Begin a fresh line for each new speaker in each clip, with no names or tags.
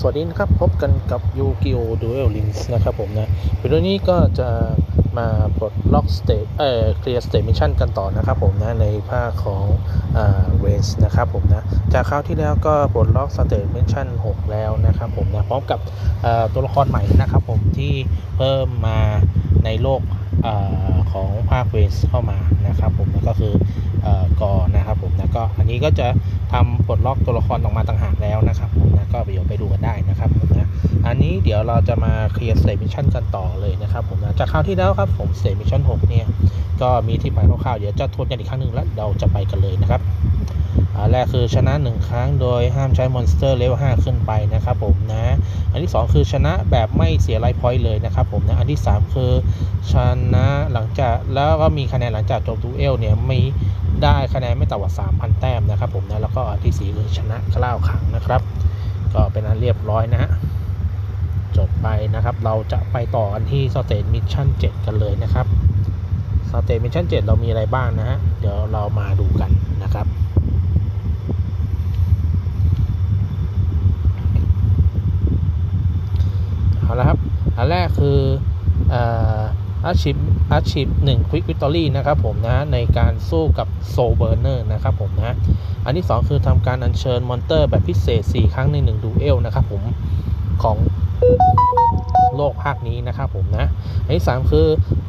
สวัสดีนะครับ พบกันกับ Yu-Gi-Oh Duel Links นะครับผมนะวิดีโอนี้ก็จะ มาปลดล็อก stage เอ่อเคลียร์ stage mission กันต่อนะครับผมนะในภาคของอ่าเวสนะครับผมนะจากคราวที่แล้วก็ปลดล็อก stage mission 6แล้วนะครับผมนะพร้อมกับอ่าตัวละครใหม่นะครับผมที่เพิ่มมาในโลกอาของภาคเวสเข้ามานะครับผมนะก็คือเอ่อกอนะครับผมนะก็อันนี้ก็จะทำปลดล็อกตัวละครออกมาต่างหากแล้วนะครับผมนะก็เดี๋ยวไปดูกันได้นะครับผมนะอันนี้เดี๋ยวเราจะมาเคลียร์ stage mission กันต่อเลยนะครับผมนะจากคราวที่แล้วครับผม stage mission 6เนี่ยก็มีที่ไปคร่าวๆเดี๋ยวจะทวนกันอีกครั้งหนึ่งแล้วเราจะไปกันเลยนะครับอันแรกคือชนะ 1 ครั้งโดยห้ามใช้ monster level 5ขึ้นไปนะครับผมนะ อันที่ 2 คือชนะแบบไม่เสีย life point เลยนะครับผมนะ อันที่ 3 คือชนะหลังจากแล้วก็มีคะแนนหลังจากจบ duel เนี่ยมีได้คะแนนไม่ต่ำกว่า 3,000 แต้มนะครับผมนะ แล้วก็อันที่ 4 คือชนะ9ครั้งนะครับ ก็เป็นอันเรียบร้อยนะฮะ จบไปนะครับ เราจะไปต่อกันที่ stage mission 7กันเลยนะครับ stage mission 7เรามีอะไรบ้างนะฮะเดี๋ยวเรามาดูกันนะครับเอาละครับอันแรกคือachieve achieve หนึ่ง quick victory นะครับผมนะในการสู้กับ Soulburner นะครับผมนะอันที่ 2 คือทำการอัญเชิญ monster แบบพิเศษ 4 ครั้งใน 1 duel นะครับผมของ โลกภาคนี้นะครับผมนะ อันที่ 3 คือ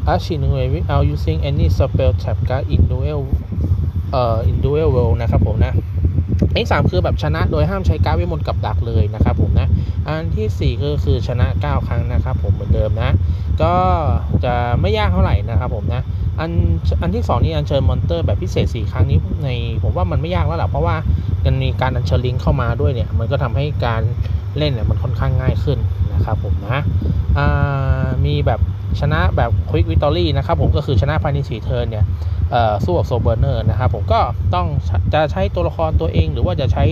อาชีพหนึ่ง without using any spell tap card in duel เอ่อ in duel world นะครับผมนะ อันที่ 3 คือแบบชนะโดยห้ามใช้การ์ดเวทมนต์กับดักเลยนะครับผมนะ อันที่ 4 ก็คือชนะ 9 ครั้งนะครับผมเหมือนเดิมนะ ก็จะไม่ยากเท่าไหร่นะครับผมนะอันอันที่ 2 นี่อัญเชิญ monster แบบพิเศษ 4 ครั้งนี้ในผมว่ามันไม่ยากแล้วแหละเพราะว่ามันมีการอัญเชิญลิงเข้ามาด้วยเนี่ย มันก็ทำให้การ เล่นเนี่ยมันค่อนข้างง่ายขึ้นนะครับผมนะมีแบบชนะแบบ quick victory นะครับผมก็คือชนะภายใน4 turn เนี่ยสู้กับ Soulburner นะครับผมก็ต้องจะใช้ตัวละครตัวเองหรือว่าจะใช้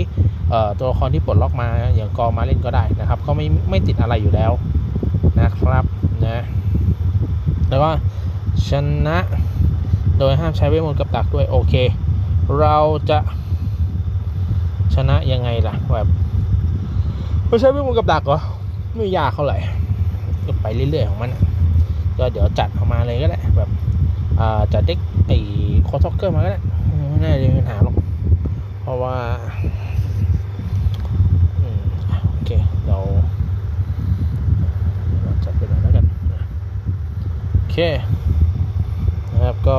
ตัวละครที่ปลดล็อกมาอย่างกอมาเล่นก็ได้นะครับ ก็ไม่ไม่ติดอะไรอยู่แล้วนะครับนะแล้วก็ชนะโดยห้ามใช้เวทมนต์กับดักด้วยโอเค เราจะชนะยังไงล่ะแบบ ไม่ใช้เวทมนต์กับดักเหรอไม่ยากเท่าไหร่ก็ไปเรื่อยๆของมันก็เดี๋ยวจัดออกมาเลยก็ได้แบบจัดเด็กไอ้คอท็อกเกอร์มาก็ได้ไม่น่าจะมีปัญหาหรอกเพราะว่าโอเคเราเราจัดไปหน่อยแล้วกันโอเคนะครับก็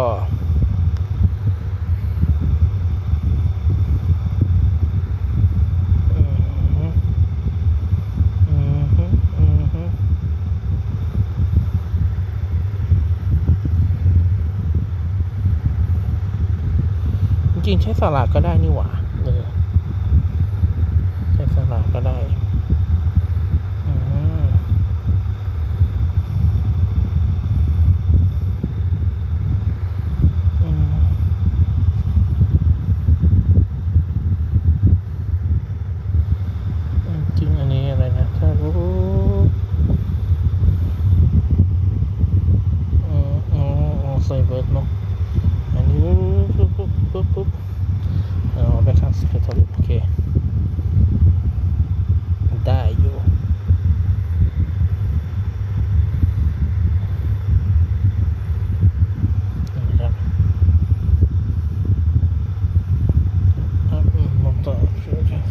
ินใช้สลัดก็ได้นี่หว่าเออใช้สลัดก็ได้จริงอันนี้อะไรนะถ้ารู้อืมอืมใส่เบิร์ดเนาะอันนี้ปุ๊บปุ๊บปุ๊บปุ๊บเอาไปข้างสเกตโอเค ได้อยู่นะครับครับลงต่อช่วยกัน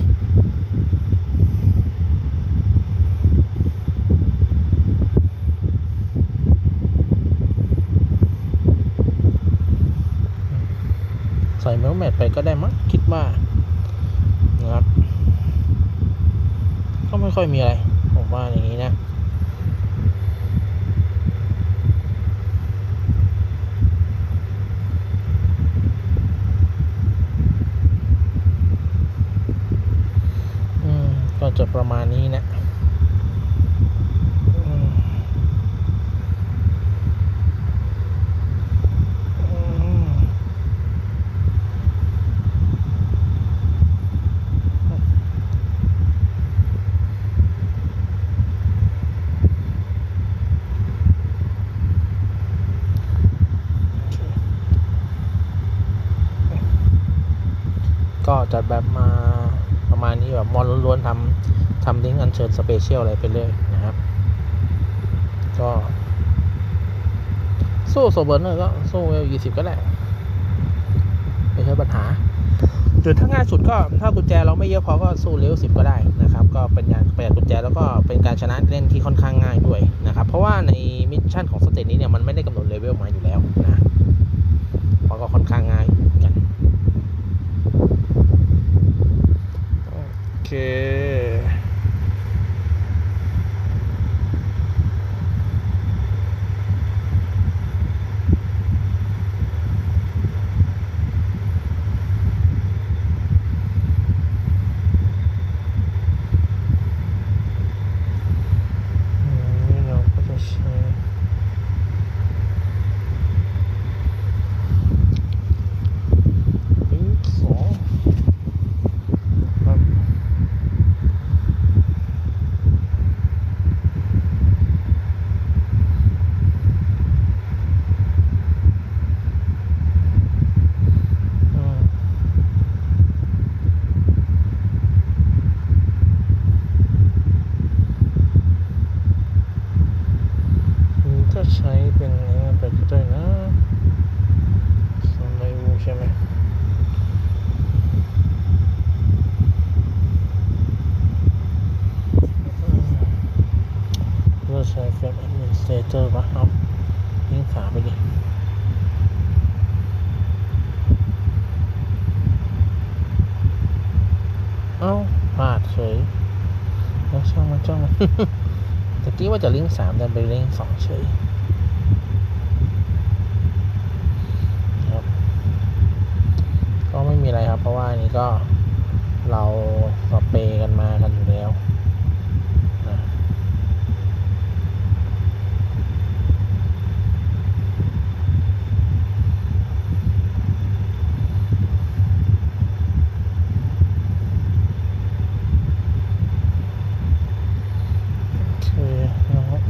ใส่เมลแมทไป ก็ได้มั้งคิดว่านะครับก็ไม่ค่อยมีอะไร ผมว่าอย่างนี้นะอืมก็จะประมาณนี้นะอืมอืม ก็จัดแบบมาประมาณนี้แบบมอนล้วนๆทำทำลิงก์อัญเชิญ special อะไรไปเลยนะครับ ก็สู้ Soulburner ก็สู้เวลยี่สิบก็ได้ไม่ใช่ปัญหาหรือถ้าง่ายสุดก็ถ้ากุญแจเราไม่เยอะพอก็สู้เลเวลสิบก็ได้นะครับ ก็เป็นการประหยัดกุญแจแล้วก็เป็นการชนะเล่นที่ค่อนข้างง่ายด้วยนะครับ เพราะว่าใน mission ของ stage นี้เนี่ยมันไม่ได้กำหนดเลเวลมาอยู่แล้วนะเพราะก็ค่อนข้างง่าย กัน โอเค อันนี้เราก็จะใช้ลิงก์สองครับอืม อืมถ้าใช้เป็นอะไรไปก็ได้นะสไลวูใช่ไหมอืมเราใช้เป็น administrator ป่ะเอายิงขาไปดิเอ้าพลาดเฉยแล้วช่างมันช่างมัน ตะกี้ว่าจะลิงก์สามดันไปลิงก์สองเฉยครับ ก็ไม่มีอะไรครับ เพราะว่าอันนี้ก็เราสเปรย์กันมากันอยู่แล้วนะโอเคนะครับโ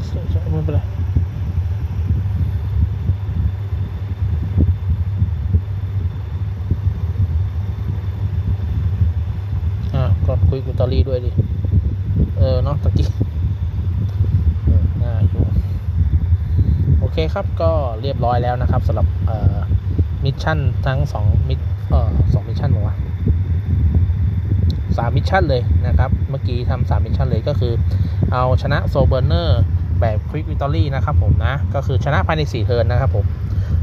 อเคไม่เป็นไรอะกดคุยกับตอรี่ ด้วยดิเออเนาะตะกี้ง่าอยู่โอเคครับก็เรียบร้อยแล้วนะครับสำหรับเอ่อมิชชั่นทั้งสองมิชเอ่อสองมิชชั่นบอว่าสามมิชชั่นเลยนะครับ เมื่อกี้ทำสามมิชชั่นเลยก็คือ เอาชนะ Soulburner แบบ quick victory นะครับผมนะ ก็คือชนะภายใน 4 turn นะครับผม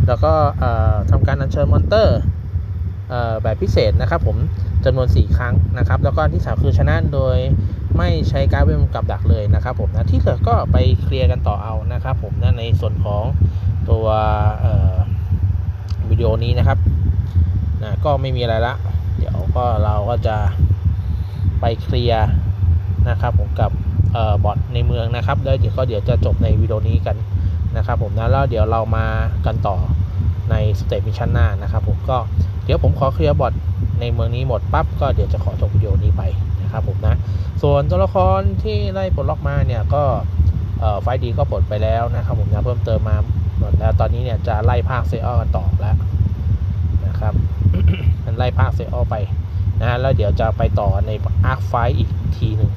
แล้วก็ทำการอัญเชิญ monster แบบพิเศษนะครับผม จำนวน 4 ครั้งนะครับ แล้วก็อันที่3คือชนะโดยไม่ใช้การ์ดเวทมนต์กับดักเลยนะครับผมนะที่เหลือก็ไปเคลียร์กันต่อเอานะครับผมนะในส่วนของตัววิดีโอนี้นะครับนะก็ไม่มีอะไรละ เดี๋ยวก็เราก็จะไปเคลียร์นะครับผมกับออบอทในเมืองนะครับแล้วเดี๋ยวก็เดี๋ยวจะจบในวิดีโอนี้กันนะครับผมนะแล้วเดี๋ยวเรามากันต่อใน stage mission หน้านะครับผมก็ เดี๋ยวผมขอเคลียร์บอทในเมืองนี้หมดปั๊บก็เดี๋ยวจะขอจบวิดีโอนี้ไปนะครับผมนะ ส่วนตัวละครที่ไล่ปลดล็อกมาเนี่ยก็ไฟดีก็ปลดไปแล้วนะครับผมนะเพิ่มเติมมาหมดแล้วตอนนี้เนี่ยจะไล่ภาค ZEXAL กันต่อแล้วนะครับมันไล่ภาคเซออไปนะฮะแล้วเดี๋ยวจะไปต่อในอาร์คไฟอีกทีหนึ่ง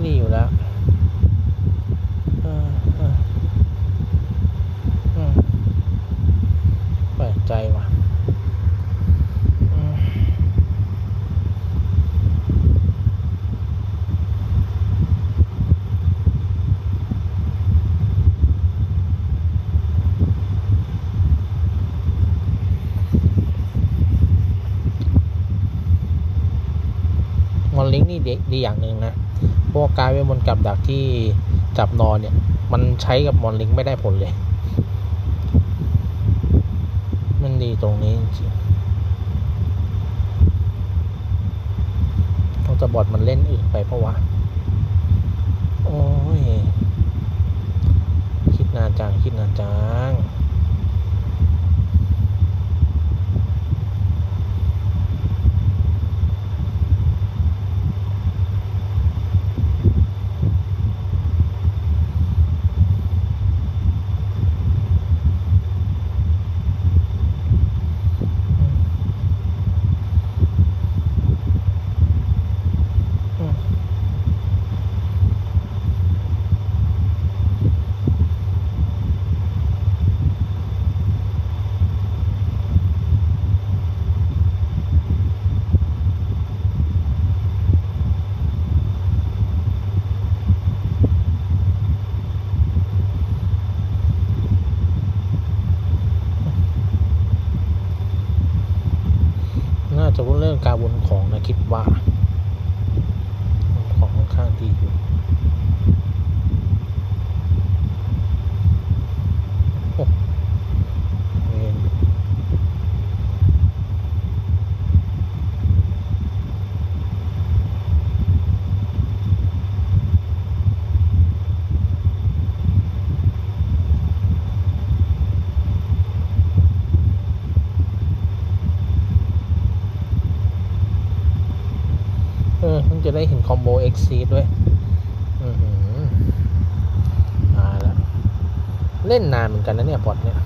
นก็ดีอยู่แล้วเออเอออืมแปลกใจว่ะอืมมอนลิงก์นี่ดีดีอย่างหนึ่งนะ พว การเวทมนต์กับดักที่จับนอนเนี่ย มันใช้กับมอนลิงไม่ได้ผลเลย มันดีตรงนี้จริงๆเราจะบอดมันเล่นอื่นไปเพราะวะโอ้ย คิดนานจัง คิดนานจัง การวนของนะคิดว่า ของค่อนข้างดีอยู่โอ้เวนเออเพิ่ง จะได้เห็นคอมโบเอ็กซีด้วยอือหือมาแล้ว เล่นนานเหมือนกันนะเนี่ยบอทเนี่ย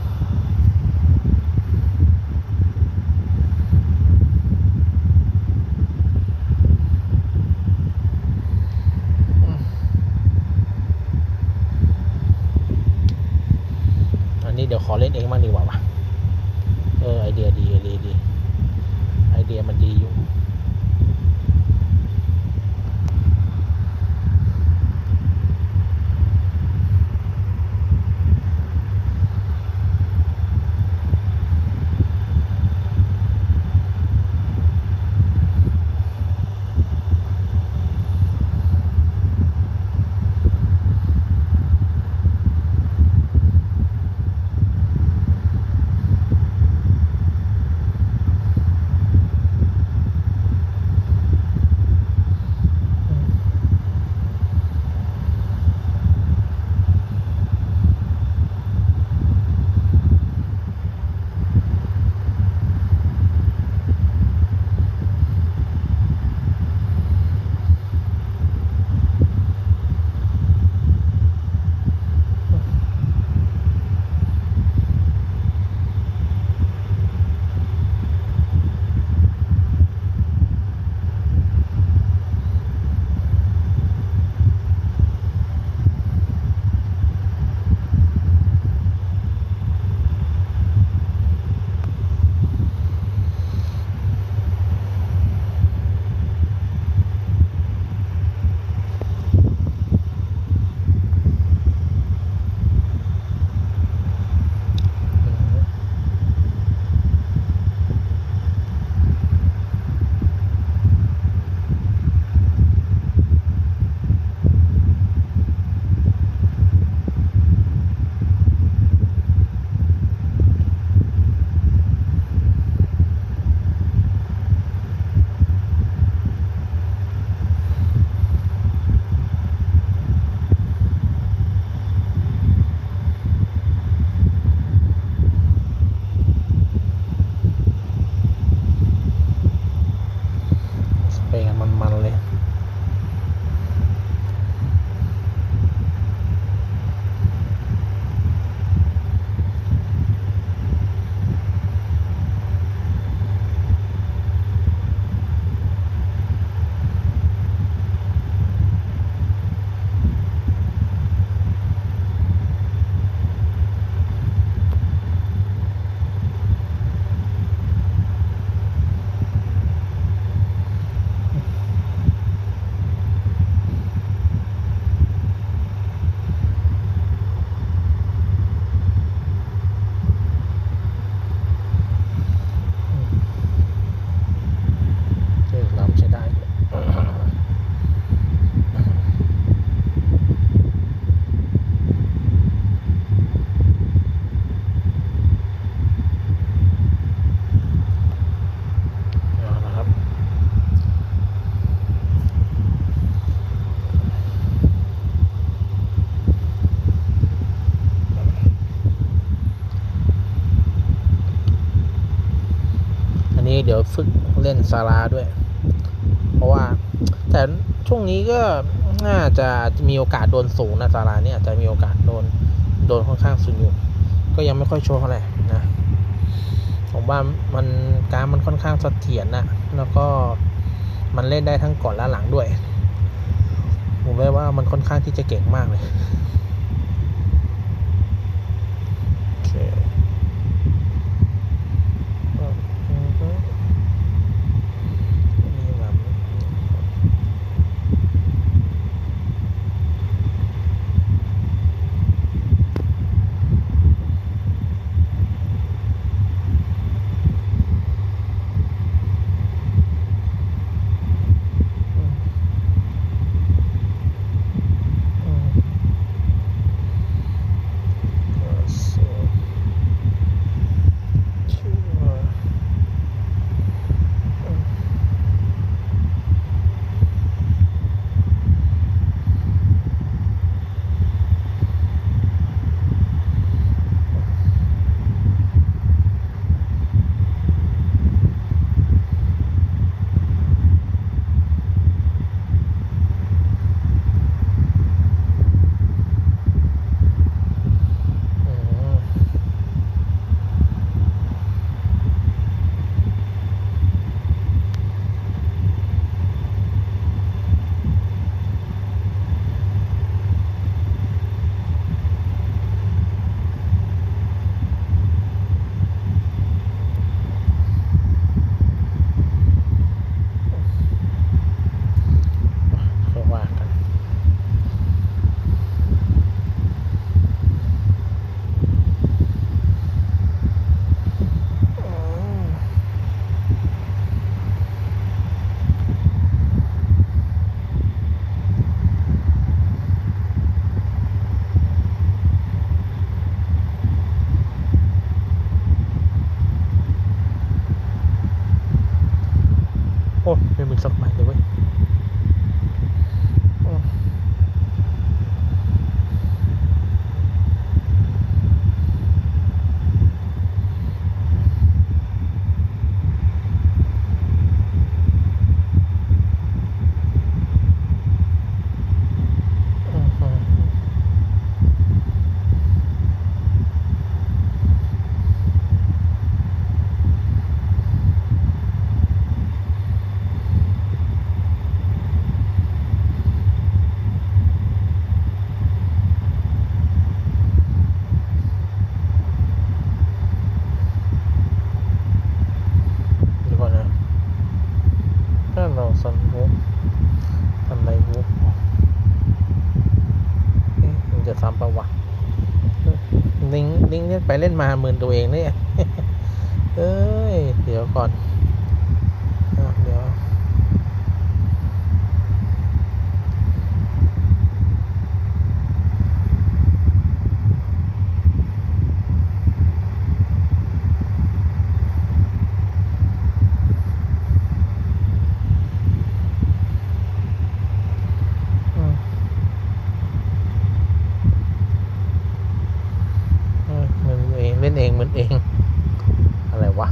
ดี๋ยวฝึกเล่นซาราด้วย เพราะว่า แต่ช่วงนี้ก็น่าจะมีโอกาสโดนสูงนะซาราเนี่ยจจะมีโอกาสโดนโดนค่อนข้างสูงอยู่ ก็ยังไม่ค่อยโชว์เท่าไหร่นะผมว่ามันการมันค่อนข้างเสถียรนะแล้วก็มันเล่นได้ทั้งก่อนและหลังด้วย ผมเลยว่ามันค่อนข้างที่จะเก่งมากเลย โอเค ไปเล่นมาหมื่นตัวเองเนี่ยเอ้ย เดี๋ยวก่อนอะเดี๋ยว อืมเออมันเองเล่นเองเหมือนเอง อะไรวะ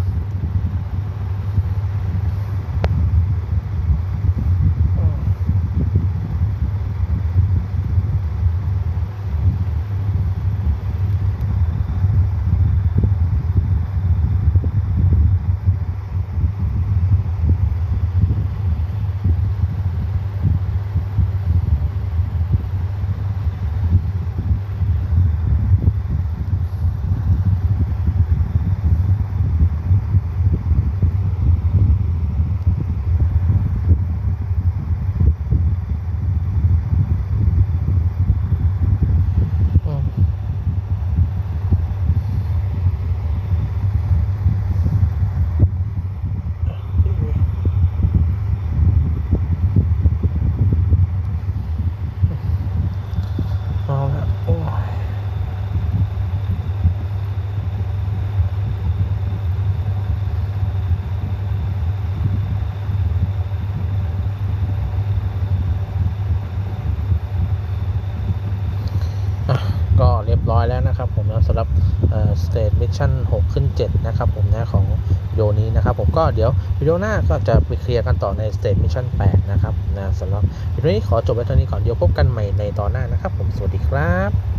อยแล้วนะครับผมนะสำหรับ stage mission 6ขึ้น 7 นะครับผมนะของวิดีโอนี้นะครับผมก็เดี๋ยววิดีโอหน้าก็จะไปเคลียร์กันต่อในสเต t มิชชั่น8นะครับนะสำหรับวิดีโอนี้ขอจบไว้เท่านี้ก่อนเดี๋ยวพบกันใหม่ในตอนหน้านะครับผมสวัสดีครับ